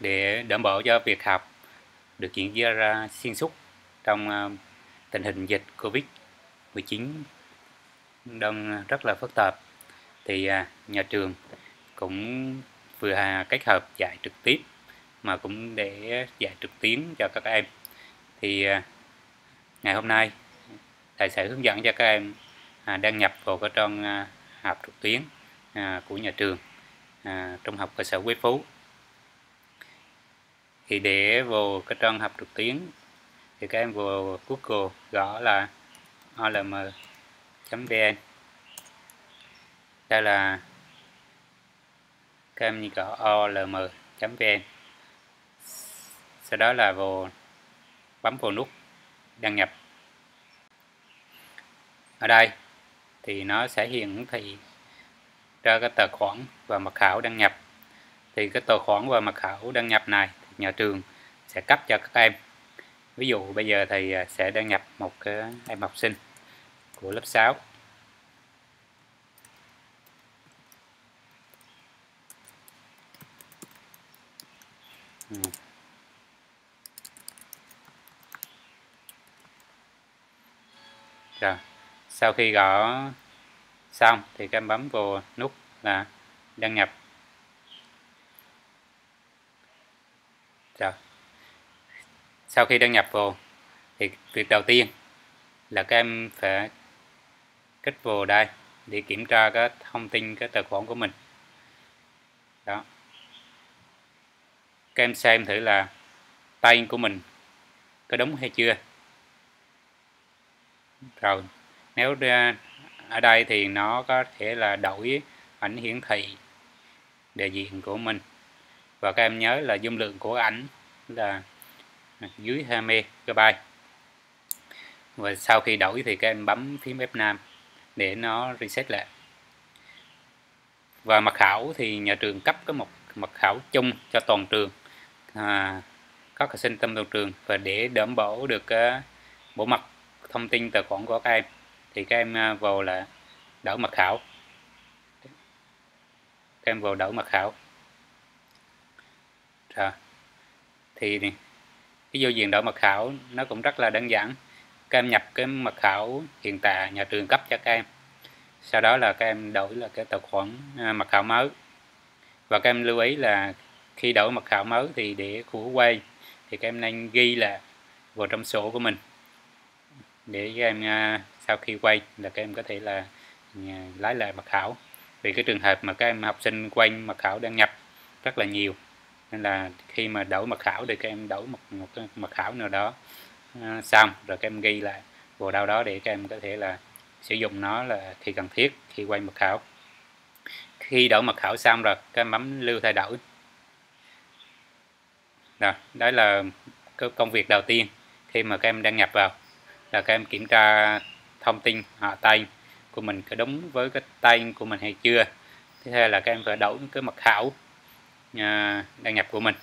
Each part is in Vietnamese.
để đảm bảo cho việc học được diễn ra xuyên suốt trong à, tình hình dịch Covid-19 đang rất là phức tạp. Thì à, nhà trường cũng vừa kết hợp dạy trực tiếp mà cũng để dạy trực tuyến cho các em. Thì à, ngày hôm nay thầy sẽ hướng dẫn cho các em đăng nhập vào cái trang học trực tuyến của nhà trường trung học cơ sở Quế Phú thì để vào cái trang học trực tuyến, thì các em vào Google gõ là olm.vn đây là các em gõ olm.vn sau đó là vào bấm vào nút đăng nhập. Ở đây thì nó sẽ hiển thị ra cái tài khoản và mật khẩu đăng nhập. Thì cái tài khoản và mật khẩu đăng nhập này nhà trường sẽ cấp cho các em. Ví dụ bây giờ thầy à, sẽ đăng nhập một cái em học sinh của lớp 6 ừ. Rồi, sau khi gõ xong thì các em bấm vào nút là đăng nhập. Rồi. Sau khi đăng nhập vào thì việc đầu tiên là các em phải kích vào đây để kiểm tra cái thông tin cái tài khoản của mình. Đó. Các em xem thử là tay của mình có đúng hay chưa. Rồi, nếu ở đây thì nó có thể là đổi ảnh hiển thị đại diện của mình và các em nhớ là dung lượng của ảnh là dưới 20 GB và sau khi đổi thì các em bấm phím F5 để nó reset lại. Và mật khẩu thì nhà trường cấp có một mật khẩu chung cho toàn trường. À, các học sinh tâm toàn trường và để đảm bảo được à, uh, bộ mật thông tin tài khoản của các em thì các em à, vào là đổi mật khẩu. Các em vào đổi mật khẩu rồi thì cái giao diện đổi mật khẩu nó cũng rất là đơn giản. Các em nhập cái mật khẩu hiện tại nhà trường cấp cho các em. Sau đó là các em đổi là cái tài khoản à, mật khẩu mới. Và các em lưu ý là khi đổi mật khẩu mới thì để của quay thì các em nên ghi là vào trong sổ của mình. Để các em à, sau khi quay là các em có thể là à, lái lại mật khẩu vì cái trường hợp mà các em học sinh quay mật khẩu đang nhập rất là nhiều nên là khi mà đổi mật khẩu thì các em đổi một, một cái mật khẩu nào đó à, xong rồi các em ghi lại vào đâu đó để các em có thể là sử dụng nó là khi cần thiết khi quay mật khẩu khi đổi mật khẩu xong rồi các em bấm lưu thay đổi. Rồi đó là cái công việc đầu tiên khi mà các em đăng nhập vào là các em kiểm tra thông tin họ tên của mình có đúng với cái tên của mình hay chưa. Thứ hai là các em phải đổi cái mật khẩu À, đăng nhập của mình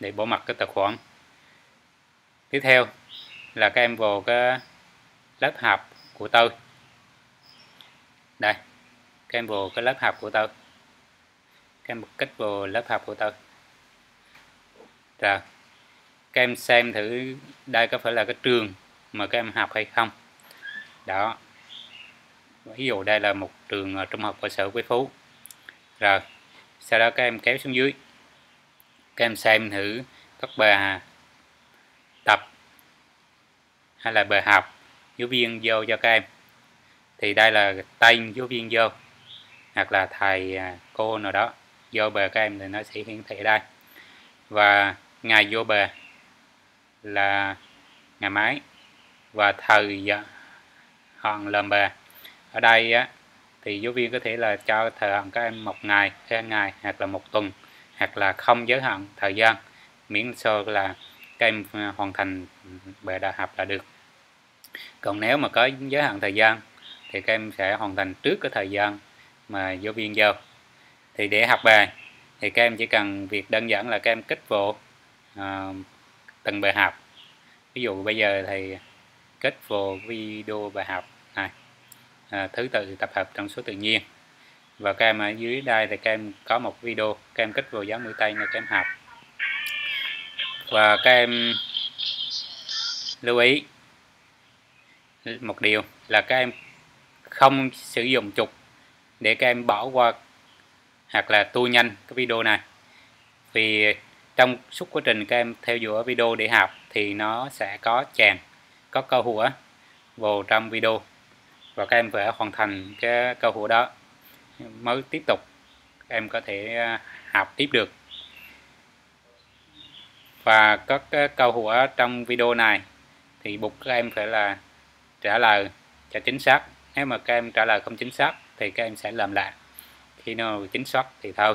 để bỏ mật cái tài khoản. Tiếp theo là các em vào cái lớp học của tôi. Đây, các em vào cái lớp học của tôi. Các em kích vào lớp học của tôi. Rồi, các em xem thử đây có phải là cái trường mà các em học hay không. Đó, ví dụ đây là một trường à, trung học cơ sở Quế Phú. Rồi sau đó các em kéo xuống dưới. Các em xem thử các bài tập hay là bài học giáo viên vô cho các em. Thì đây là tên giáo viên vô hoặc là thầy à, cô nào đó vô bờ các em thì nó sẽ hiển thị đây. Và ngày vô bờ là ngày máy và thời giờ hòn làm bờ. Ở đây á, thì giáo viên có thể là cho thời hạn các em một ngày hai ngày hoặc là một tuần hoặc là không giới hạn thời gian miễn sao là các em à, hoàn thành bài đại học là được. Còn nếu mà có giới hạn thời gian thì các em sẽ hoàn thành trước cái thời gian mà giáo viên giao. Thì để học bài thì các em chỉ cần việc đơn giản là các em kết vụ uh, từng bài học. Ví dụ bây giờ thì kết vụ video bài học à, thứ tự tập hợp trong số tự nhiên. Và các em ở dưới đây thì các em có một video các em kích vào giáo mũi tay nơi các em học. Và các em lưu ý một điều là các em không sử dụng trục để các em bỏ qua hoặc là tua nhanh cái video này. Vì trong suốt quá trình các em theo dõi video để học thì nó sẽ có chèn có câu hủa vào trong video và các em phải hoàn thành cái câu hội đó. Mới tiếp tục em có thể à, học tiếp được. Và các câu hỏi trong video này thì buộc các em phải là trả lời cho chính xác. Nếu mà các em trả lời không chính xác thì các em sẽ làm lại. Khi nào chính xác thì thôi.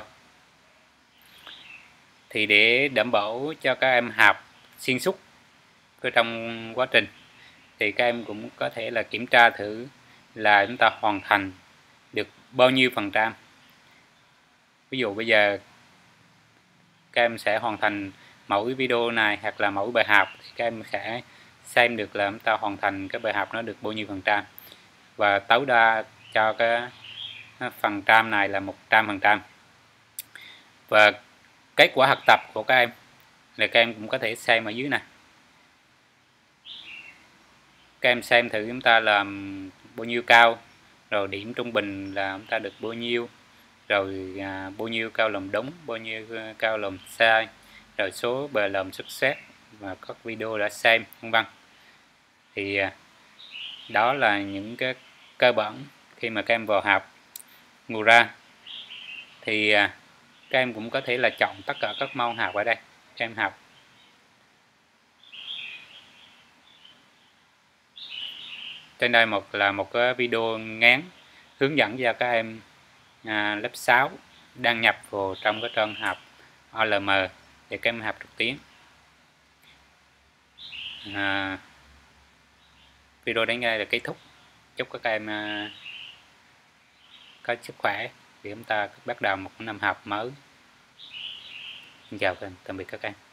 Thì để đảm bảo cho các em học xuyên suốt trong quá trình thì các em cũng có thể là kiểm tra thử là chúng ta hoàn thành được bao nhiêu phần trăm. Ví dụ bây giờ các em sẽ hoàn thành mẫu video này hoặc là mẫu bài học thì các em sẽ xem được là chúng ta hoàn thành cái bài học nó được bao nhiêu phần trăm. Và tối đa cho cái phần trăm này là 100 phần trăm. Và kết quả học tập của các em là các em cũng có thể xem ở dưới này. Các em xem thử chúng ta làm bao nhiêu cao rồi điểm trung bình là chúng ta được bao nhiêu rồi à, bao nhiêu cao làm đúng bao nhiêu ờ, cao làm sai rồi số bề làm xuất sắc và các video đã xem vân vân. Thì à, đó là những cái cơ bản khi mà các em vào học. Ngủ ra thì à, các em cũng có thể là chọn tất cả các môn học ở đây. Các em học trên đây một là một cái video ngắn hướng dẫn cho các em à, lớp 6 đăng nhập vào trong cái trang học OLM để các em học trực tuyến. À, video đến đây là kết thúc. Chúc các em à, có sức khỏe để chúng ta bắt đầu một năm học mới. Xin chào các em tạm biệt các em.